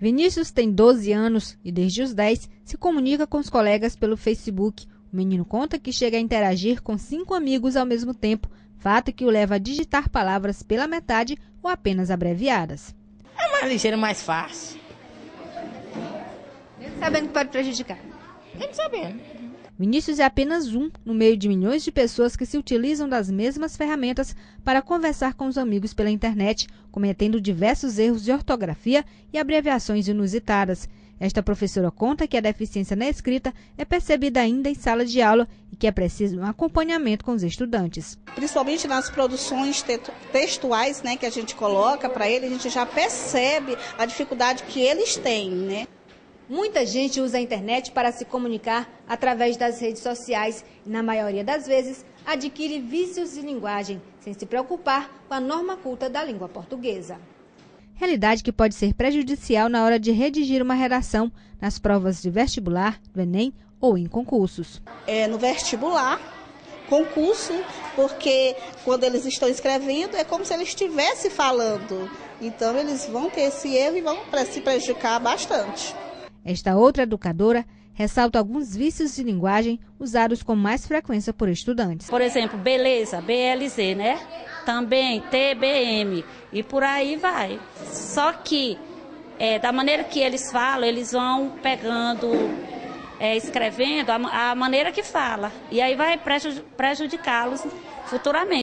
Vinícius tem 12 anos e desde os 10 se comunica com os colegas pelo Facebook. O menino conta que chega a interagir com cinco amigos ao mesmo tempo, fato que o leva a digitar palavras pela metade ou apenas abreviadas. É mais ligeiro, mais fácil. Mesmo sabendo que pode prejudicar. Mesmo sabendo. Vinícius é apenas um no meio de milhões de pessoas que se utilizam das mesmas ferramentas para conversar com os amigos pela internet, cometendo diversos erros de ortografia e abreviações inusitadas. Esta professora conta que a deficiência na escrita é percebida ainda em sala de aula e que é preciso um acompanhamento com os estudantes. Principalmente nas produções textuais né, que a gente coloca para ele, a gente já percebe a dificuldade que eles têm. Né? Muita gente usa a internet para se comunicar através das redes sociais e, na maioria das vezes, adquire vícios de linguagem, sem se preocupar com a norma culta da língua portuguesa. Realidade que pode ser prejudicial na hora de redigir uma redação nas provas de vestibular, do Enem ou em concursos. É no vestibular, concurso, porque quando eles estão escrevendo é como se eles estivessem falando. Então eles vão ter esse erro e vão se prejudicar bastante. Esta outra educadora ressalta alguns vícios de linguagem usados com mais frequência por estudantes. Por exemplo, beleza, BLZ, né? Também TBM e por aí vai. Só que é, da maneira que eles falam, eles vão pegando, é, escrevendo a, a maneira que fala. E aí vai prejudicá-los futuramente.